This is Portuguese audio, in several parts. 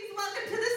Please welcome to the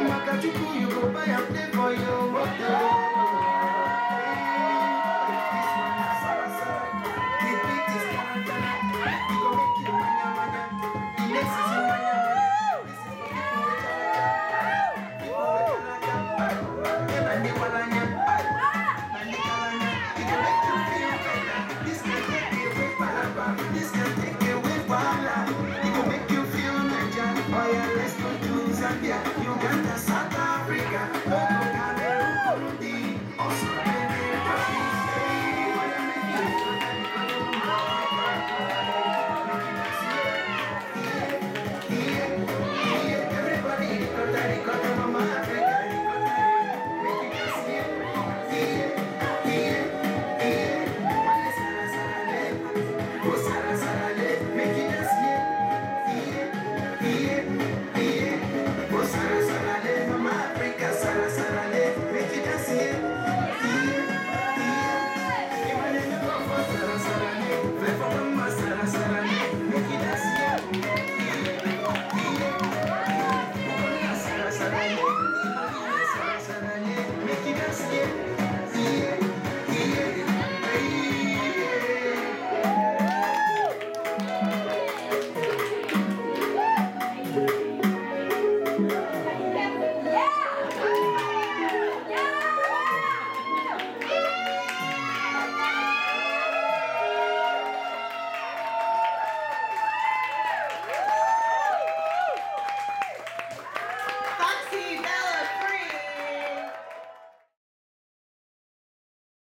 Uma tarde o